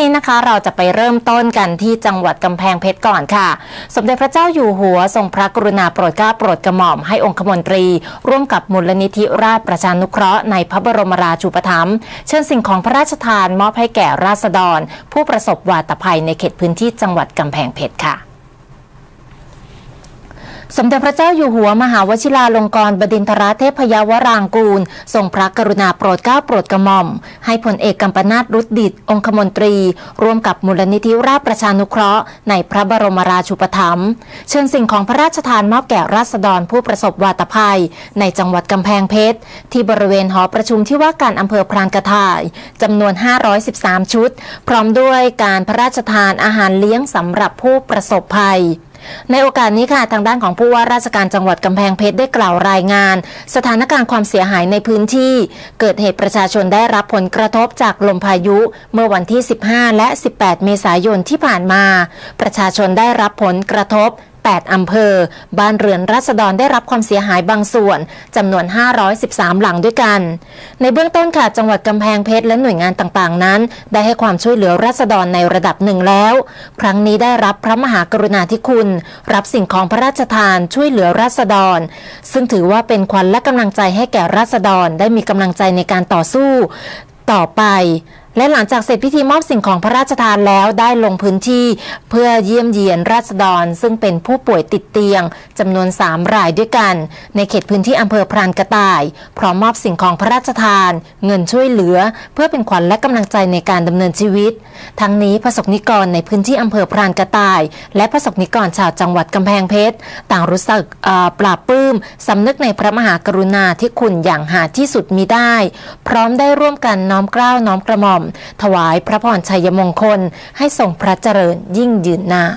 นี้นะคะเราจะไปเริ่มต้นกันที่จังหวัดกำแพงเพชรก่อนค่ะ สมเด็จพระเจ้าอยู่หัวทรงพระกรุณาโปรดเกล้าโปรดกระหม่อมให้องคมนตรี ร่วมกับมูลนิธิราชประชานุเคราะห์ในพระบรมราชูปถัมภ์เชิญสิ่งของพระราชทานมอบให้แก่ราษฎร ผู้ประสบวาตภัยในเขตพื้นที่จังหวัดกำแพงเพชรค่ะ สมเด็จพระเจ้าอยู่หัวมหาวชิราลงกรณบดินทรเทพยาวรางกูล ทรงพระกรุณาโปรดเกล้าโปรดกระหม่อม ให้พลเอกกัมปนาตรุดดิตองคมนตรี ร่วมกับมูลนิธิราชประชานุเคราะห์ ในพระบรมราชูปถัมภ์เชิญสิ่งของพระราชทานมอบแก่ราษฎรผู้ประสบวาตภัย ในจังหวัดกำแพงเพชร ที่บริเวณหอประชุมที่ว่าการอำเภอพรานกระถ่ายจำนวน 513 ชุด พร้อมด้วยการพระราชทานอาหารเลี้ยงสำหรับผู้ประสบภัย ในโอกาสนี้ค่ะทางด้านของผู้ว่าราชการจังหวัดกำแพงเพชรได้กล่าวรายงาน สถานการณ์ความเสียหายในพื้นที่ เกิดเหตุประชาชนได้รับผลกระทบจากลมพายุ เมื่อวันที่ 15 และ 18 เมษายนที่ผ่านมา ประชาชนได้รับผลกระทบ 8 อำเภอ บ้านเรือนรัษฎรได้รับความเสียหายบางส่วนจำนวน 513 หลังด้วยกัน ในเบื้องต้นค่ะจังหวัดกำแพงเพชรและหน่วยงานต่างๆ นั้น ได้ให้ความช่วยเหลือรัษฎรในระดับหนึ่งแล้ว ครั้งนี้ได้รับพระมหากรุณาธิคุณ รับสิ่งของพระราชทานช่วยเหลือรัษฎร ซึ่งถือว่าเป็นขวัญและกำลังใจให้แก่รัษฎรได้มีกำลังใจในการต่อสู้ ต่อไป และหลังจากเสร็จพิธีมอบสิ่งของพระราชทานแล้วได้ลงพื้นที่ เพื่อเยี่ยมเยียนราษฎร ซึ่งเป็นผู้ป่วยติดเตียงจำนวน 3 รายด้วยกัน ในเขตพื้นที่อำเภอพรานกระต่าย พร้อมมอบสิ่งของพระราชทาน เงินช่วยเหลือ เพื่อเป็นขวัญและกำลังใจในการดำเนินชีวิต ทั้งนี้ประสบนิกรในพื้นที่อำเภอพรานกระต่าย และประสบนิกรชาวจังหวัดกำแพงเพชรต่างรู้สึกปราบปลื้มสำนึกในพระมหากรุณาที่คุณอย่างหาที่สุดมีได้ พร้อมได้ร่วมกันน้อมเกล้าน้อมกระหม่อมถวายพระพรชัยมงคลให้ทรงพระเจริญยิ่งยืนนาน